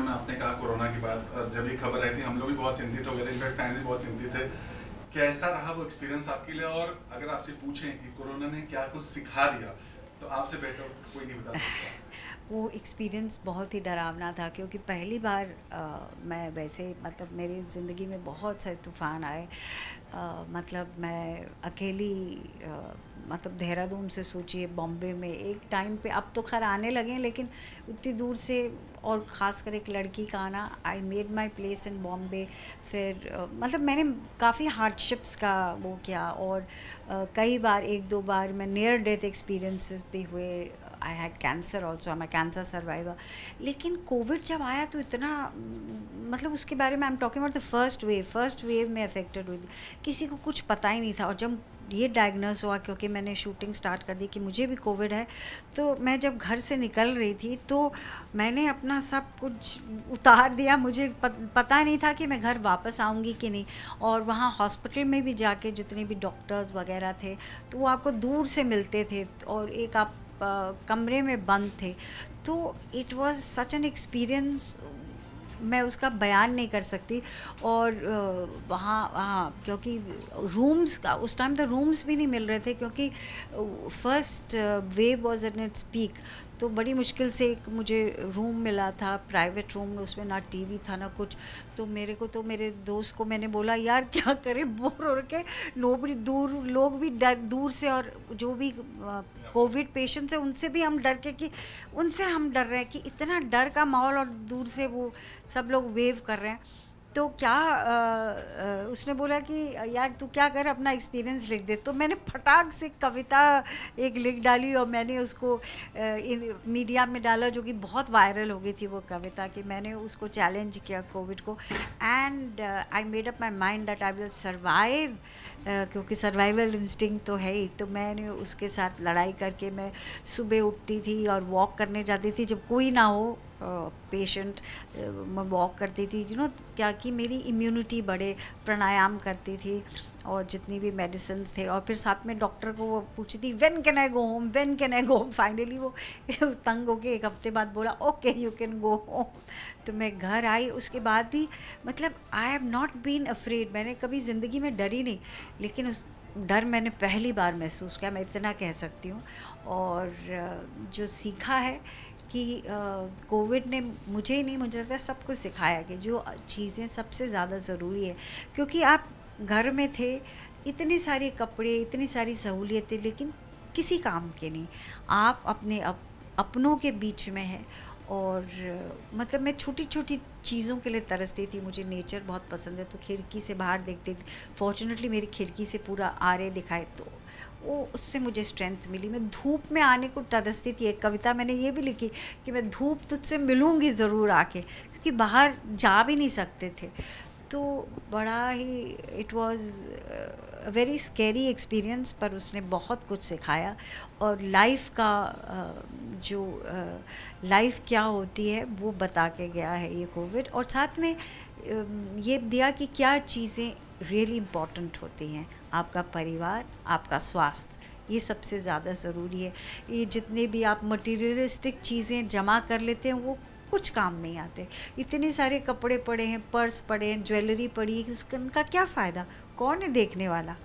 में आपने कहा कोरोना के बाद जब ये खबर आई थी हम लोग भी बहुत चिंतित हो गए थे इनफैक्ट भी बहुत चिंतित थे। कैसा रहा वो एक्सपीरियंस आपके लिए? और अगर आपसे पूछें कि कोरोना ने क्या कुछ सिखा दिया तो आपसे बेटर कोई नहीं बता सकता। वो एक्सपीरियंस बहुत ही डरावना था क्योंकि पहली बार आ, मैं वैसे मतलब मेरी ज़िंदगी में बहुत से तूफ़ान आए। आ, मतलब मैं अकेली आ, मतलब देहरादून से सोचिए बॉम्बे में एक टाइम पे अब तो खैर आने लगे लेकिन उतनी दूर से और ख़ास कर एक लड़की का आना I made my place in Bombay फिर आ, मतलब मैंने काफ़ी हार्डशिप्स का वो किया और आ, कई बार एक दो बार मैं नियर डेथ एक्सपीरियंसेस भी हुए I had cancer also I cancer survivor लेकिन कोविड जब आया तो इतना मतलब उसके बारे में I am talking about the first wave first wave में अफेक्टेड हुई थी। किसी को कुछ पता ही नहीं था और जब ये डायग्नोज हुआ क्योंकि मैंने शूटिंग स्टार्ट कर दी कि मुझे भी कोविड है। तो मैं जब घर से निकल रही थी तो मैंने अपना सब कुछ उतार दिया। मुझे पता नहीं था कि मैं घर वापस आऊँगी कि नहीं। और वहाँ हॉस्पिटल में भी जाके जितने भी डॉक्टर्स वगैरह थे तो वो आपको दूर से मिलते थे और एक आप कमरे में बंद थे। तो it was such an experience मैं उसका बयान नहीं कर सकती। और वहाँ हाँ क्योंकि रूम्स का, उस टाइम तो रूम्स भी नहीं मिल रहे थे, क्योंकि first wave was an its peak तो बड़ी मुश्किल से एक मुझे रूम मिला था प्राइवेट रूम में, उसमें ना टीवी था, ना कुछ। तो मेरे को तो मेरे दोस्त को मैंने बोला, यार, क्या करें? बोर हो के लोग दूर, लोग भी डर, दूर से और जो भी कोविड पेशेंट्स हैं, उनसे भी हम डर के कि, उनसे हम डर रहे हैं कि इतना डर का माहौल और दूर से वो सब लोग वेव कर रहे हैं। तो क्या आ, आ, उसने बोला कि यार तू क्या कर अपना एक्सपीरियंस लिख दे। तो मैंने फटाक से कविता एक लिख डाली और मैंने उसको आ, मीडिया में डाला जो कि बहुत वायरल हो गई थी वो कविता कि मैंने उसको चैलेंज किया कोविड को। And I made up my mind that I will survive क्योंकि सर्वाइवल इंस्टिंग तो है ही। तो मैंने उसके साथ लड़ाई करके मैं सुबह उठती थी और वॉक करने जाती थी। जब कोई ना हो पेशेंट मैं वॉक करती थी यू नो क्या कि मेरी इम्यूनिटी बढ़े प्राणायाम करती थी और जितनी भी मेडिसिन थे और फिर साथ में डॉक्टर को वो पूछती थी when can I go home when can I go home finally वो तंग होके एक हफ़्ते बाद बोला okay you can go home तो मैं घर आई, उसके बाद भी मतलब I have not been afraid मैंने कभी ज़िंदगी में डरी नहीं, लेकिन उस डर मैंने पहली बार महसूस किया, मैं इतना कह सकती हूँ। और जो सीखा है कि कोविड ने मुझे ही नहीं मुझे लगता सब कुछ सिखाया कि जो चीज़ें सबसे ज़्यादा ज़रूरी है। क्योंकि आप घर में थे इतनी सारी कपड़े इतनी सारी सहूलियतें लेकिन किसी काम के नहीं। आप अपने अप, अपनों के बीच में हैं और मतलब मैं छोटी छोटी चीज़ों के लिए तरसती थी, मुझे नेचर बहुत पसंद है तो खिड़की से बाहर देखते फॉर्चुनेटली मेरी खिड़की से पूरा आरे दिखाए तो वो, उससे मुझे स्ट्रेंथ मिली। मैं धूप में आने को तरसती थी, एक कविता मैंने ये भी लिखी कि मैं धूप तुझसे मिलूँगी ज़रूर आके, क्योंकि बाहर जा भी नहीं सकते थे। तो बड़ा ही it was very scary experience पर उसने बहुत कुछ सिखाया। और लाइफ का जो लाइफ क्या होती है, वो बता के गया है ये कोविड और साथ में ये दिया कि क्या चीज़ें रियली इंपॉर्टेंट होती हैं। आपका परिवार, आपका स्वास्थ्य, ये सबसे ज़्यादा ज़रूरी है। ये जितने भी आप मटीरियलिस्टिक चीज़ें जमा कर लेते हैं, वो कुछ काम नहीं आते। इतने सारे कपड़े पड़े हैं, पर्स पड़े हैं, ज्वेलरी पड़ी है उसका उनका क्या फ़ायदा? कौन है देखने वाला?